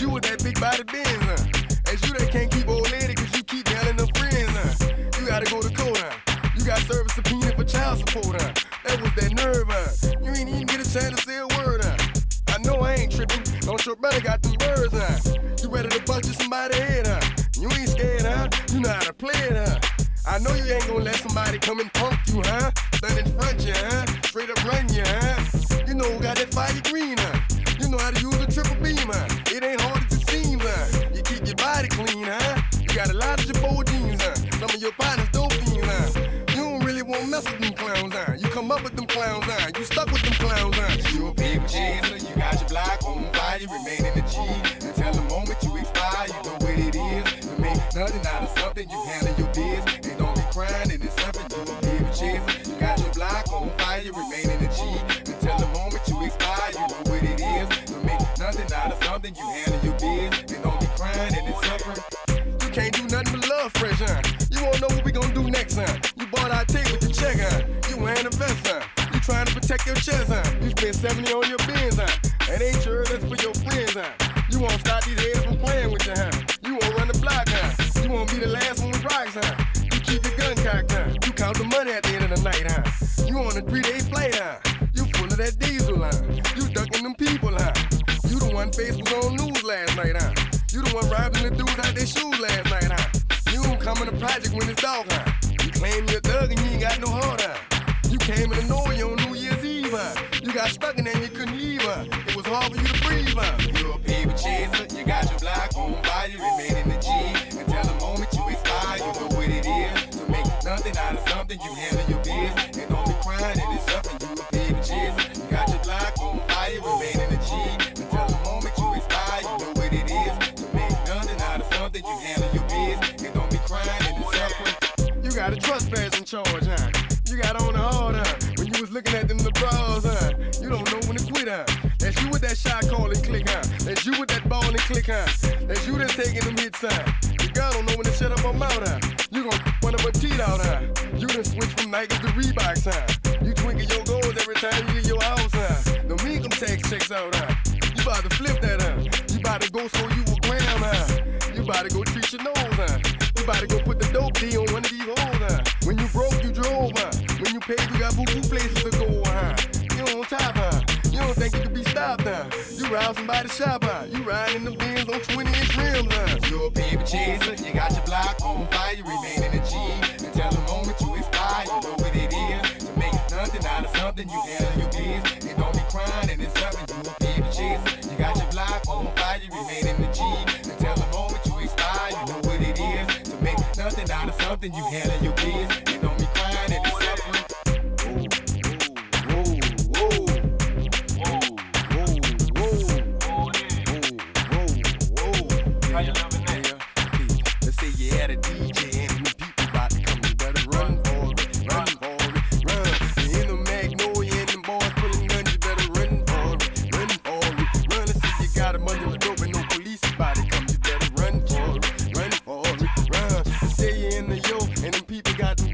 You with that big body Benz, huh? That's you that can't keep old lady cause you keep yelling her friends? You gotta go to court, huh? You got service subpoena for child support? That was that nerve, huh? You ain't even get a chance to say a word, huh? I know I ain't tripping. Don't your brother got them birds, huh? You ready to bust you somebody head, huh? You ain't scared, huh? You know how to play it? I know you ain't gonna let somebody come and punk you, huh? Stand in front you, huh? Straight up run you, huh? You know who got that fire green, huh? You know how to use a triple beam, huh? Of your partners dope fiends, huh? You don't really want to mess with them clowns, huh? You come up with them clowns, huh? You stuck with them clowns, huh? You a big chaser, you got your block on fire, you remain in the G. Until the moment you expire, you know what it is. To make nothing out of something, you handle your biz. And don't be crying, it is something you a big chaser. You got your block on fire, you remain in the G. Until the moment you expire, you know what it is. To make nothing out of something, you handle your biz. And don't be crying, it is suffering. You can't do nothing but love fresh, huh? Trying your chest, huh? You spent 70 on your bins, huh? That ain't sure that's for your friends, huh? You wanna stop these heads from playing with you, huh? You wanna run the block, huh? You wanna be the last one with rocks, huh? You keep your gun cocked, huh? You count the money at the end of the night, huh? You on a three-day flight, huh? You full of that diesel, huh? You ducking them people, huh? You the one face was on news last night, huh? You the one robbing the dudes out their shoes last night, huh? You don't come in the project when it's dark, huh? You claim you're a thug and you ain't got no heart, got stuck in there and you couldn't leave, huh? It was hard for you to breathe, huh? You a paper chaser, you got your block on fire, you remain in the G. Until the moment you expire, you know what it is. To make nothing out of something, you handle your biz. And don't be crying, it is something you a paper chaser. You got your block on fire, remain in the G. Until the moment you expire, you know what it is. To make nothing out of something, you handle your biz. And don't be crying, it is suffering. You got a trespassing charge, huh? You got on the hard, huh? When you was looking at them the bras, huh? That's you with that shot calling click, huh? That's you with that ball and click, huh? That's you that's taking them hits, huh? The girl don't know when to shut up her mouth, huh? You gon' one of her teeth out, huh? You done switch from Nikes to Reeboks, huh? You twinkle your goals every time you leave your house, huh? The income tax checks out, huh? You about to flip that, huh? You about to go so you a clam, huh? You about to go treat your nose, huh? You about to go put the dope D on one of these hoes, huh? When you broke, you drove, huh? When you paid, you got boo boo places to go, huh? You don't on top, huh? You don't think you can stopped, huh? You round somebody's shop, huh? You riding in the Benz on 20 inch rims, huh? You a paper chaser, you got your block on fire, you remain in the G. Until the moment you expire, you know what it is. To make nothing out of something, you handle your biz. And don't be crying, and it's something you a paper chaser. You got your block on fire, you remain in the G. Until the moment you expire, you know what it is. To make nothing out of something, you handle your biz. And don't got